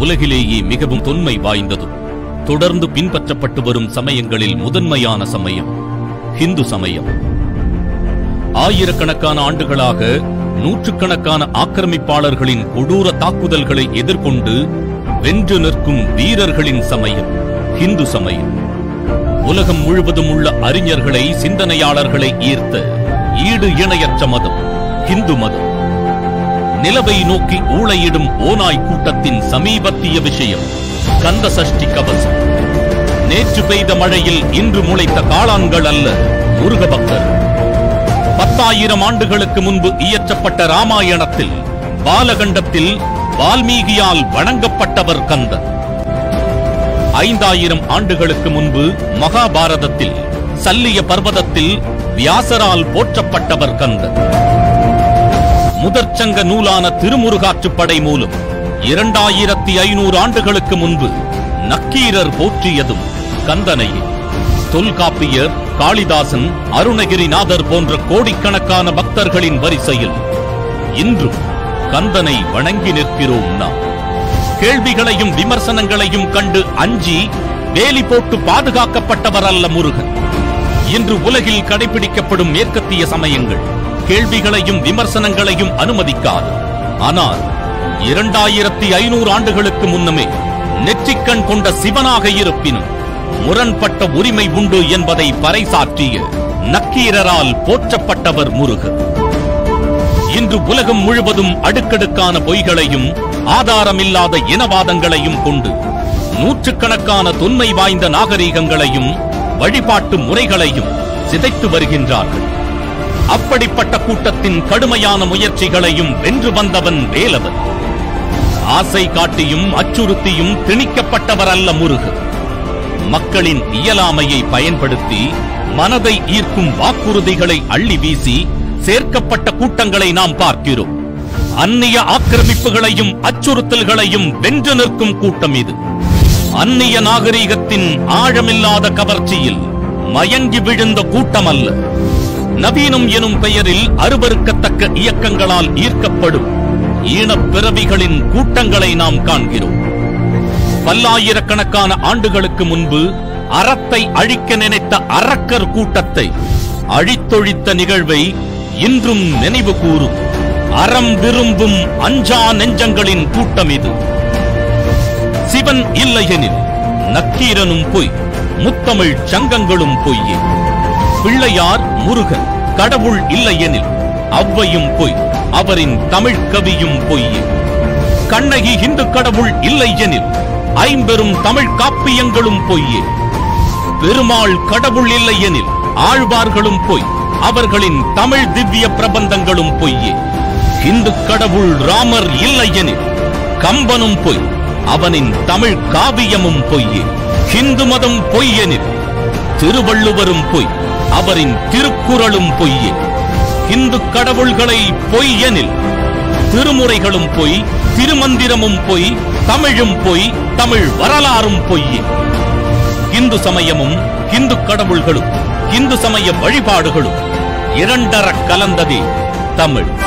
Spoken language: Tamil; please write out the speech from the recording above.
உலகிலேயே மிகவும் தொன்மை வாய்ந்ததும் தொடர்ந்து பின்பற்றப்பட்டு வரும் சமயங்களில் முதன்மையான சமயம் ஹிந்து சமயம். ஆயிரக்கணக்கான ஆண்டுகளாக நூற்றுக்கணக்கான ஆக்கிரமிப்பாளர்களின் கொடூர தாக்குதல்களை எதிர்கொண்டு வென்று நிற்கும் வீரர்களின் சமயம் ஹிந்து சமயம். உலகம் முழுவதும் உள்ள அறிஞர்களை சிந்தனையாளர்களை ஈர்த்த ஈடு இணையற்ற மதம் ஹிந்து மதம். நிலவை நோக்கி ஊழையிடும் ஓநாய் கூட்டத்தின் சமீபத்திய விஷயம். கந்த சஷ்டி கவசம். நேற்று பெய்த மழையில் இன்று முளைத்த காளான்கள் அல்ல முருக பக்தர் பத்தாயிரம் ஆண்டுகளுக்கு முன்பு இயற்றப்பட்ட ராமாயணத்தில் பாலகண்டத்தில் வால்மீகியால் வணங்கப்பட்டவர் கந்தர் ஐந்தாயிரம் ஆண்டுகளுக்கு முன்பு மகாபாரதத்தில் சல்லிய பர்வதத்தில் வியாசரால் போற்றப்பட்டவர் கந்தர் முதற்சங்க நூலான திருமுருகாற்றுப்படை மூலம் இரண்டாயிரத்தி ஐநூறு ஆண்டுகளுக்கு முன்பு நக்கீரர் போற்றியதும் கந்தனையே. தொல்காப்பியர் காளிதாசன் அருணகிரிநாதர் போன்ற கோடிக்கணக்கான பக்தர்களின் வரிசையில் இன்றும் கந்தனை வணங்கி நிற்கிறோம் நாம். கேள்விகளையும் விமர்சனங்களையும் கண்டு அஞ்சி வேலி போட்டு பாதுகாக்கப்பட்டவர் அல்ல முருகன். இன்று உலகில் கடைபிடிக்கப்படும் மேற்கத்திய சமயங்கள் கேள்விகளையும் விமர்சனங்களையும் அனுமதிக்காது. ஆனால் இரண்டாயிரத்தி ஐநூறு ஆண்டுகளுக்கு முன்னமே நெற்றிக்கண் கொண்ட சிவனாக இருப்பினும் முரண்பட்ட உரிமை உண்டு என்பதை பறைசாற்றிய நக்கீரரால் போற்றப்பட்டவர் முருகன் இன்று உலகம் முழுவதும் அடுக்கடுக்கான பொய்களையும் ஆதாரமில்லாத இனவாதங்களையும் கொண்டு நூற்றுக்கணக்கான தொன்மை வாய்ந்த நாகரீகங்களையும் வழிபாட்டு முறைகளையும் சிதைத்து வருகின்றார்கள். அப்படிப்பட்ட கூட்டத்தின் கடுமையான முயற்சிகளையும் வென்று வந்தவன் வேலவன் ஆசை காட்டியும் அச்சுறுத்தியும் திணிக்கப்பட்டவர் அல்ல முருகன் மக்களின் இயலாமையை பயன்படுத்தி மனதை ஈர்க்கும் வாக்குறுதிகளை அள்ளி வீசி சேர்க்கப்பட்ட கூட்டங்களை நாம் பார்க்கிறோம். அந்நிய ஆக்கிரமிப்புகளையும் அச்சுறுத்தல்களையும் வென்று நிற்கும் கூட்டம் இது. அந்நிய நாகரீகத்தின் ஆழமில்லாத கவர்ச்சியில் மயங்கி விழுந்த கூட்டம் அல்ல நவீனம் எனும் பெயரில் அருவருக்கத்தக்க இயக்கங்களால் ஈர்க்கப்படும் ஈனப் பிறவிகளின் கூட்டங்களை நாம் காண்கிறோம். பல்லாயிரக்கணக்கான ஆண்டுகளுக்கு முன்பு அறத்தை அழிக்க நினைத்த அரக்கர் கூட்டத்தை அழித்தொழித்த நிகழ்வை இன்றும் நினைவு கூறும். அறம் விரும்பும் அஞ்சா நெஞ்சங்களின் கூட்டம் இது. சிவன் இல்லையெனில் நக்கீரனும் பொய் முத்தமிழ் சங்கங்களும் பொய்யே. பிள்ளையார் முருகன் கடவுள் இல்லையெனில் அவ்வையும் பொய் அவரின் தமிழ் கவியும் பொய்யே கண்ணகி இந்து கடவுள் இல்லை எனில் ஐம்பெரும் தமிழ் காப்பியங்களும் பொய்யே பெருமாள் கடவுள் இல்லை எனில் ஆழ்வார்களும் பொய் அவர்களின் தமிழ் திவ்ய பிரபந்தங்களும் பொய்யே இந்து கடவுள் ராமர் இல்லை எனில் கம்பனும் பொய் அவனின் தமிழ் காவியமும் பொய்யே ஹிந்து மதம் பொய் எனில் திருவள்ளுவரும் பொய் அவரின் திருக்குறளும் பொய்யே. இந்து கடவுள்களை பொய் எனில் திருமுறைகளும் பொய் திருமந்திரமும் பொய் தமிழும் பொய் தமிழ் வரலாறும் பொய்யே. இந்து சமயமும் இந்து கடவுள்களும் இந்து சமய வழிபாடுகளும் இரண்டர கலந்ததே தமிழ்.